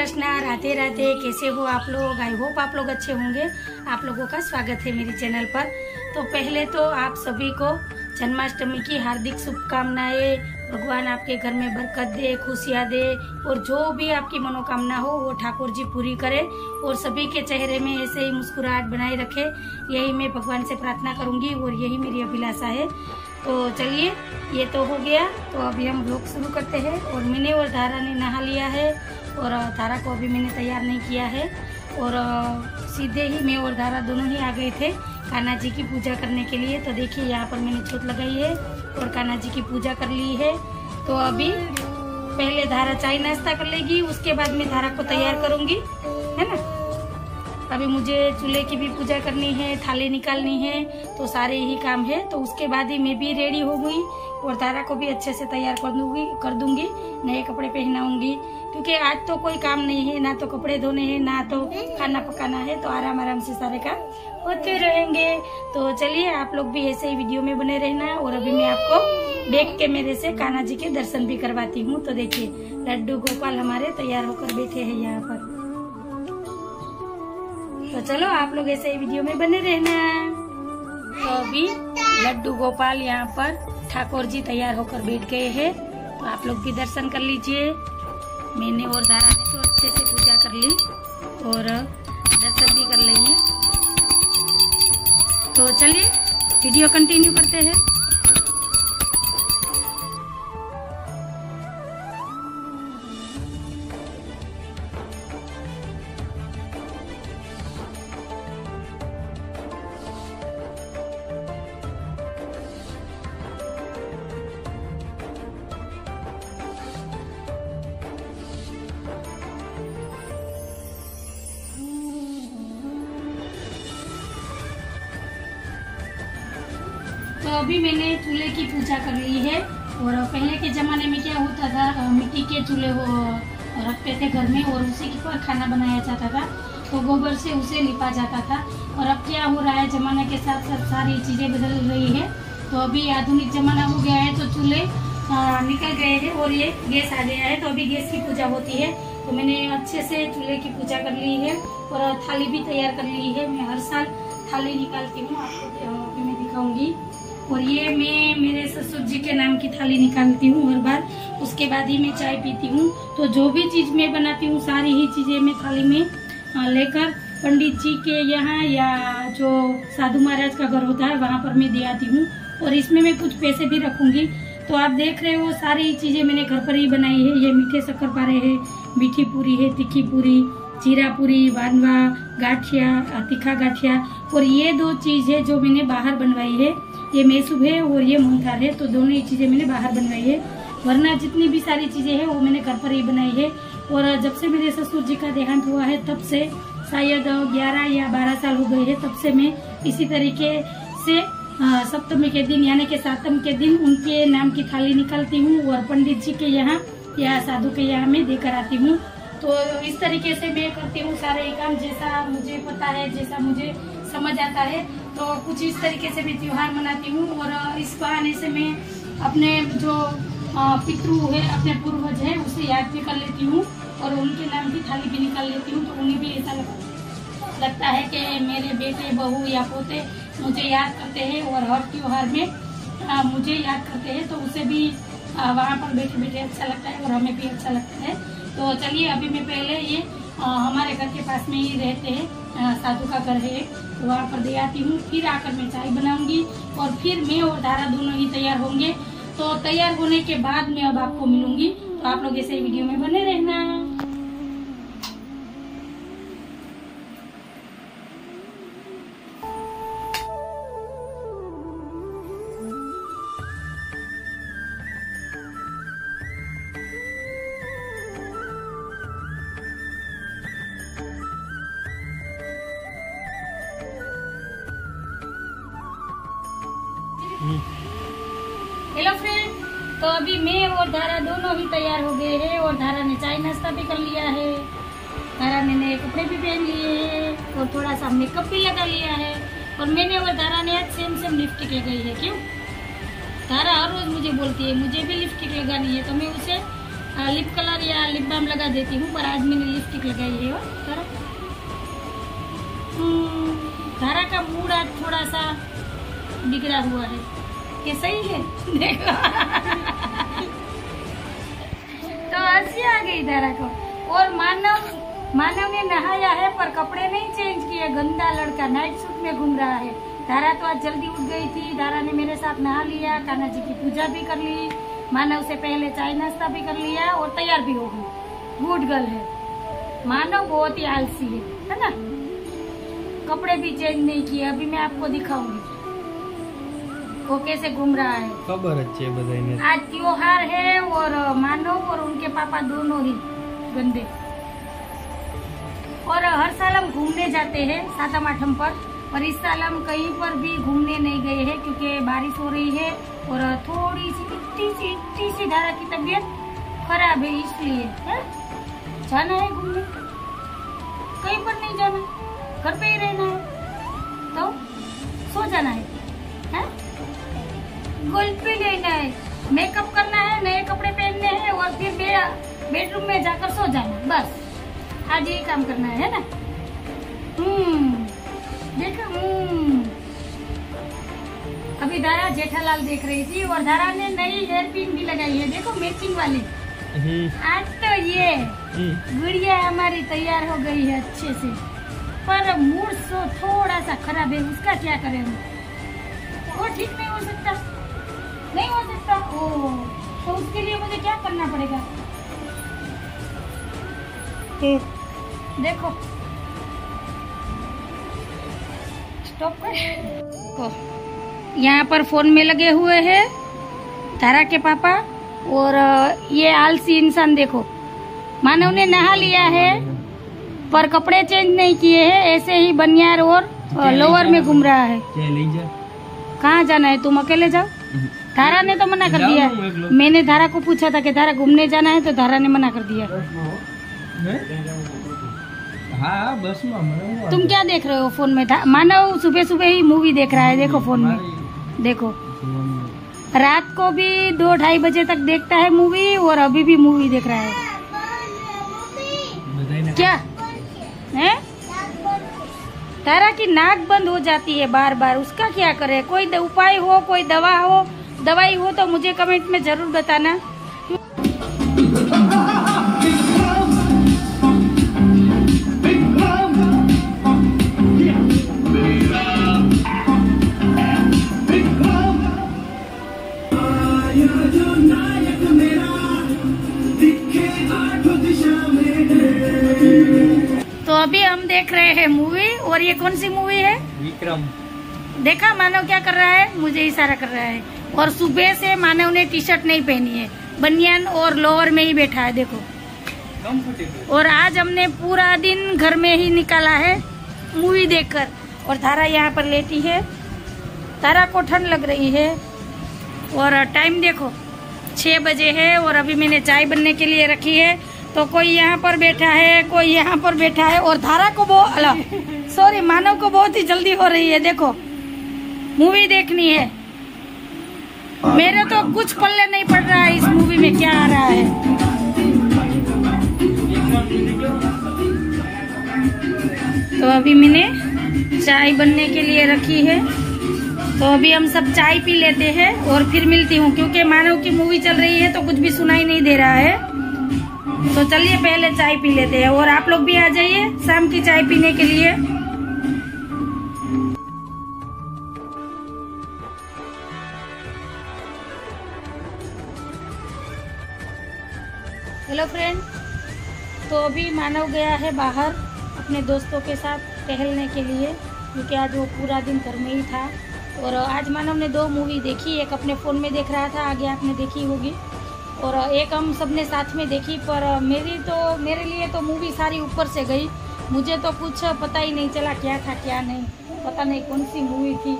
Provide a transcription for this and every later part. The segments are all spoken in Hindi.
कृष्णा राधे राधे, कैसे हो आप लोग? आई होप आप लोग अच्छे होंगे। आप लोगों का स्वागत है मेरे चैनल पर। तो पहले तो आप सभी को जन्माष्टमी की हार्दिक शुभकामनाएँ। भगवान आपके घर में बरकत दे, खुशियाँ दे, और जो भी आपकी मनोकामना हो, वो ठाकुर जी पूरी करे और सभी के चेहरे में ऐसे ही मुस्कुराहट बनाए रखे। यही मैं भगवान से प्रार्थना करूँगी और यही मेरी अभिलाषा है। तो चलिए, ये तो हो गया। तो अभी हम ब्लॉग शुरू करते हैं और मैंने और धारा ने नहा लिया है। और धारा को अभी मैंने तैयार नहीं किया है। और सीधे ही मैं और धारा दोनों ही आ गए थे कान्हा जी की पूजा करने के लिए। तो देखिए, यहाँ पर मैंने छोट लगाई है और कान्हा जी की पूजा कर ली है। तो अभी पहले धारा चाय नाश्ता कर लेगी, उसके बाद मैं धारा को तैयार करूँगी, है ना? अभी मुझे चूल्हे की भी पूजा करनी है, थाली निकालनी है तो सारे ही काम है। तो उसके बाद ही मैं भी रेडी हो गई और तारा को भी अच्छे से तैयार कर दूँगी कर दूँगी, नए कपड़े पहनाऊँगी। क्योंकि आज तो कोई काम नहीं है, ना तो कपड़े धोने हैं, ना तो खाना पकाना है तो आराम आराम से सारे काम होते रहेंगे। तो चलिए, आप लोग भी ऐसे ही वीडियो में बने रहना और अभी मैं आपको देख के मेरे से कान्हा जी के दर्शन भी करवाती हूँ। तो देखिए, लड्डू गोपाल हमारे तैयार होकर बैठे हैं यहाँ पर। तो चलो, आप लोग ऐसे ही वीडियो में बने रहना तो अभी लड्डू गोपाल यहाँ पर ठाकुर जी तैयार होकर बैठ गए हैं। तो आप लोग भी दर्शन कर लीजिए। मैंने और धारा ने तो अच्छे से पूजा कर ली और दर्शन भी कर लेंगे। तो चलिए, वीडियो कंटिन्यू करते हैं। अभी मैंने चूल्हे की पूजा कर ली है। और पहले के ज़माने में क्या होता था मिट्टी के चूल्हे रखते थे घर में और उसी पर खाना बनाया जाता था तो गोबर से उसे लिपा जाता था। और अब क्या हो रहा है, ज़माने के साथ साथ सारी चीज़ें बदल रही है। तो अभी आधुनिक ज़माना हो गया है तो चूल्हे निकल गए हैं और ये गैस आ गया है तो अभी गैस की पूजा होती है। तो मैंने अच्छे से चूल्हे की पूजा कर ली है और थाली भी तैयार कर ली है। मैं हर साल थाली निकालती हूँ, आपको मैं दिखाऊँगी। और ये मैं मेरे ससुर जी के नाम की थाली निकालती हूँ हर बार। उसके बाद ही मैं चाय पीती हूँ। तो जो भी चीज़ मैं बनाती हूँ, सारी ही चीज़ें मैं थाली में लेकर पंडित जी के यहाँ या जो साधु महाराज का घर होता है, वहाँ पर मैं दे आती हूँ। और इसमें मैं कुछ पैसे भी रखूँगी। तो आप देख रहे हो, सारी चीज़ें मैंने घर पर ही बनाई है। ये मीठे शक्कर पारे है, मीठी पूरी है, तिखी पूरी, जीरा पूरी, वानवा, गाठिया तीखा गाठिया। और ये दो चीज़ है जो मैंने बाहर बनवाई है। ये मेसुब है और ये मोहनथाल है तो दोनों ही चीज़ें मैंने बाहर बनवाई है। वरना जितनी भी सारी चीज़ें हैं, वो मैंने घर पर ही बनाई है। और जब से मेरे ससुर जी का देहांत हुआ है, तब से शायद ग्यारह या बारह साल हो गए हैं, तब से मैं इसी तरीके से सप्तमी के दिन, यानी के सातम के दिन उनके नाम की थाली निकालती हूँ और पंडित जी के यहाँ या साधु के यहाँ में देकर आती हूँ। तो इस तरीके से मैं करती हूँ सारे काम, जैसा मुझे पता है, जैसा मुझे समझ आता है। तो कुछ इस तरीके से मैं त्योहार मनाती हूँ और इस बहाने से मैं अपने जो पितृ है अपने पूर्वज है उसे याद भी कर लेती हूँ और उनके नाम की थाली भी निकाल लेती हूँ तो उन्हें भी ऐसा लगता है कि मेरे बेटे बहू या पोते मुझे याद करते हैं और हर त्योहार में आ, मुझे याद करते हैं तो उसे भी वहाँ पर बैठे बैठे अच्छा लगता है और हमें भी अच्छा लगता है। तो चलिए अभी मैं पहले ये आ, हमारे घर के पास में ही रहते हैं। साधु का घर है तो वहाँ पर दे आती हूँ। फिर आकर मैं चाय बनाऊँगी और फिर मैं और धारा दोनों ही तैयार होंगे। तो तैयार होने के बाद मैं अब आपको मिलूँगी। तो आप लोग ऐसे वीडियो में बने रहना। हेलो फ्रेंड तो अभी मैं और धारा दोनों ही तैयार हो गए हैं और धारा ने चाय नाश्ता भी कर लिया है। धारा ने नए कपड़े भी पहन लिए हैं और थोड़ा सा मेकअप भी लगा लिया है। और मैंने और धारा ने आज सेम सेम लिपस्टिक लगाई है क्यों? धारा हर रोज मुझे बोलती है मुझे भी लिपस्टिक लगानी है। तो मैं उसे लिप कलर या लिप बाम लगा देती हूँ पर आज मैंने लिपस्टिक लगाई है और धारा। हम्म, धारा का मूड आज थोड़ा सा बिगड़ा हुआ है। ये सही है? देखो। तो हँसी आ गई धारा को और मानव मानव ने नहाया है, पर कपड़े नहीं चेंज किए। गंदा लड़का नाइट सूट में घूम रहा है। धारा तो आज जल्दी उठ गई थी। धारा ने मेरे साथ नहा लिया, कान्हा जी की पूजा भी कर ली। मानव से पहले चाय नाश्ता भी कर लिया और तैयार भी हो गई। गुड गर्ल है। मानव बहुत ही आलसी है है ना? कपड़े भी चेंज नहीं किए। अभी मैं आपको दिखाऊँगी। धोखे से घूम रहा है। खबर अच्छे बधाई आज त्योहार है और मानव और उनके पापा दोनों ही गंदे। और हर साल हम घूमने जाते हैं सातम आठम पर पर इस साल हम कहीं पर भी घूमने नहीं गए हैं क्योंकि बारिश हो रही है और थोड़ी सी इट्टी सी इट्टी सी धारा की तबीयत खराब है इसलिए जाना है घूमने। कहीं पर नहीं जाना घर पे ही रहना है। तो सो जाना है। कुल्फी लेना है। मेकअप करना है नए कपड़े पहनने हैं और फिर बेडरूम में जाकर सो जाना बस। आज यही काम करना है ना? हम्म देखा हम्म। अभी दारा जेठालाल देख रही थी और दारा ने नई हेयर पिन भी लगाई है देखो मैचिंग वाली। हम्म। आज तो ये हम्म। गुड़िया हमारी तैयार हो गई है अच्छे से। पर मूड सो थोड़ा सा खराब है उसका क्या करें वो ठीक नहीं हो सकता। नहीं हो सकता। ओ तो उसके लिए मुझे क्या करना पड़ेगा? देखो। स्टॉप कर। यहाँ पर फ़ोन में लगे हुए हैं धारा के पापा और ये आलसी इंसान देखो। मानव ने नहा लिया है पर कपड़े चेंज नहीं किए हैं ऐसे ही बनियार और लोअर में घूम रहा है। कहाँ जाना है? तुम अकेले जाओ। धारा ने तो मना कर दिया। मैंने धारा को पूछा था कि धारा घूमने जाना है तो धारा ने मना कर दिया। बस तुम क्या देख रहे हो फ़ोन में? मानो मानव सुबह सुबह ही मूवी देख रहा है देखो फ़ोन में। देखो। रात को भी दो ढाई बजे तक देखता है मूवी और अभी भी मूवी देख रहा है। क्या? है? तारा की नाक बंद हो जाती है बार बार उसका क्या करे? कोई उपाय हो कोई दवा हो दवाई हो तो मुझे कमेंट में ज़रूर बताना। तो अभी हम देख रहे हैं मूवी और ये कौन सी मूवी है? विक्रम। देखा मानव क्या कर रहा है? मुझे इशारा कर रहा है। और सुबह से मानव ने टी शर्ट नहीं पहनी है। बनियान और लोअर में ही बैठा है देखो। और आज हमने पूरा दिन घर में ही निकाला है मूवी देखकर। और धारा यहाँ पर लेटी है। धारा को ठंड लग रही है। और टाइम देखो छः बजे है और अभी मैंने चाय बनने के लिए रखी है। तो कोई यहाँ पर बैठा है कोई यहाँ पर बैठा है। और धारा को बहुत सॉरी मानव को बहुत ही जल्दी हो रही है देखो। मूवी देखनी है। मेरे तो कुछ पल्ले नहीं पड़ रहा है, इस मूवी में क्या आ रहा है? तो अभी मैंने चाय बनने के लिए रखी है। तो अभी हम सब चाय पी लेते हैं और फिर मिलती हूँ, क्योंकि मानव की मूवी चल रही है तो कुछ भी सुनाई नहीं दे रहा है। तो चलिए पहले चाय पी लेते हैं, और आप लोग भी आ जाइए शाम की चाय पीने के लिए। हेलो फ्रेंड तो अभी मानव गया है बाहर अपने दोस्तों के साथ टहलने के लिए क्योंकि आज वो पूरा दिन घर में ही था। और आज मानव ने दो मूवी देखी एक अपने फ़ोन में देख रहा था आगे आपने देखी होगी। और एक हम सबने साथ में देखी पर मेरी तो मेरे लिए तो मूवी सारी ऊपर से गई। मुझे तो कुछ पता ही नहीं चला क्या था क्या नहीं। पता नहीं कौन सी मूवी थी।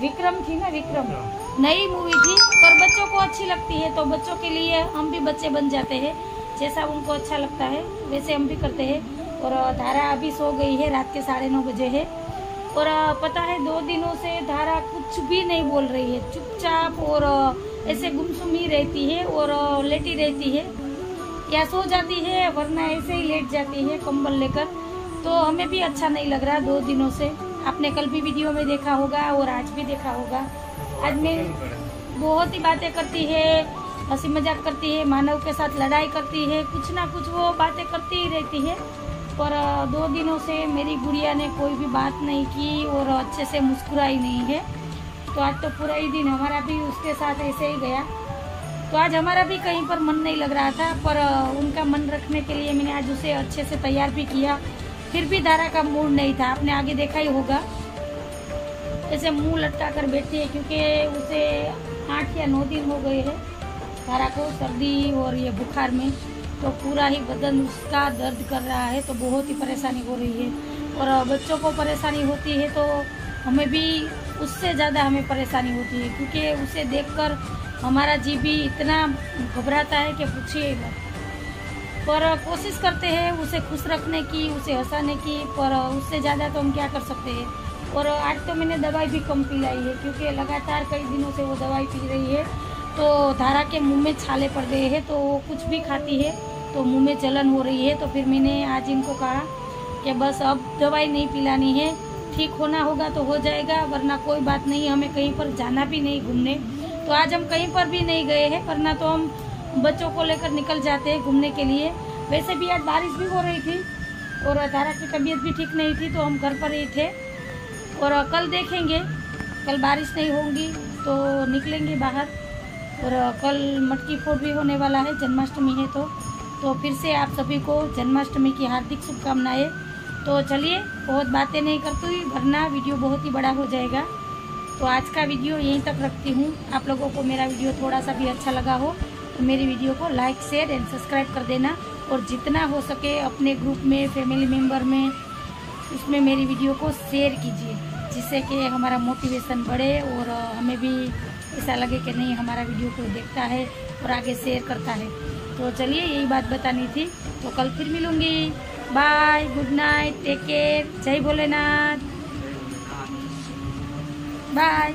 विक्रम थी ना विक्रम? नई मूवी थी पर बच्चों को अच्छी लगती है तो बच्चों के लिए हम भी बच्चे बन जाते हैं। जैसा उनको अच्छा लगता है, वैसे हम भी करते हैं। और धारा अभी सो गई है, रात के साढ़े नौ बजे है। और पता है, दो दिनों से धारा कुछ भी नहीं बोल रही है। चुपचाप और ऐसे गुमसुम ही रहती है और लेटी रहती है। या सो जाती है, वरना ऐसे ही लेट जाती है कंबल लेकर। तो हमें भी अच्छा नहीं लग रहा दो दिनों से। आपने कल भी वीडियो में देखा होगा और आज भी देखा होगा। आज मैं बहुत ही बातें करती है हँसी मज़ाक करती है, मानव के साथ लड़ाई करती है, कुछ ना कुछ वो बातें करती ही रहती है। पर दो दिनों से मेरी गुड़िया ने कोई भी बात नहीं की और अच्छे से मुस्कुराई नहीं है। तो आज तो पूरा ही दिन हमारा भी उसके साथ ऐसे ही गया। तो आज हमारा भी कहीं पर मन नहीं लग रहा था, पर उनका मन रखने के लिए मैंने आज उसे अच्छे से तैयार भी किया। फिर भी दारा का मूड नहीं था, आपने आगे देखा ही होगा। ऐसे मुँह लटका कर बैठी है, क्योंकि उसे आठ या नौ दिन हो गए हैं। दारा को सर्दी और ये बुखार में तो पूरा ही बदन उसका दर्द कर रहा है तो बहुत ही परेशानी हो रही है। और बच्चों को परेशानी होती है तो हमें भी उससे ज़्यादा हमें परेशानी होती है, क्योंकि उसे देखकर हमारा जी भी इतना घबराता है कि पूछिए मत। पर कोशिश करते हैं उसे खुश रखने की, उसे हंसाने की, पर उससे ज़्यादा तो हम क्या कर सकते हैं? और आज तो मैंने दवाई भी कम पिलाई है, क्योंकि लगातार कई दिनों से वो दवाई पी रही है। तो धारा के मुँह में छाले पड़ गए हैं तो वो कुछ भी खाती है तो मुँह में जलन हो रही है तो फिर मैंने आज इनको कहा कि बस अब दवाई नहीं पिलानी है, ठीक होना होगा तो हो जाएगा, वरना कोई बात नहीं, हमें कहीं पर जाना भी नहीं घूमने। तो आज हम कहीं पर भी नहीं गए हैं, वरना तो हम बच्चों को लेकर निकल जाते हैं घूमने के लिए। वैसे भी आज बारिश भी हो रही थी, और धारा की तबीयत भी ठीक नहीं थी तो हम घर पर ही थे। और कल देखेंगे, कल बारिश नहीं होगी तो निकलेंगे बाहर। और कल मटकी फोड़ भी होने वाला है, जन्माष्टमी है तो। तो फिर से आप सभी को जन्माष्टमी की हार्दिक शुभकामनाएँ। तो चलिए, बहुत बातें नहीं करती वरना वीडियो बहुत ही बड़ा हो जाएगा। तो आज का वीडियो यहीं तक रखती हूँ। आप लोगों को मेरा वीडियो थोड़ा सा भी अच्छा लगा हो तो मेरी वीडियो को लाइक, शेयर एंड सब्सक्राइब कर देना। और जितना हो सके अपने ग्रुप में, फैमिली मेंबर में, उसमें मेरी वीडियो को शेयर कीजिए, जिससे कि हमारा मोटिवेशन बढ़े और हमें भी ऐसा लगे कि नहीं, हमारा वीडियो को देखता है और आगे शेयर करता है। तो चलिए, यही बात बतानी थी। तो कल फिर मिलूँगी। Bye good night take care जय भोलेनाथ। बाय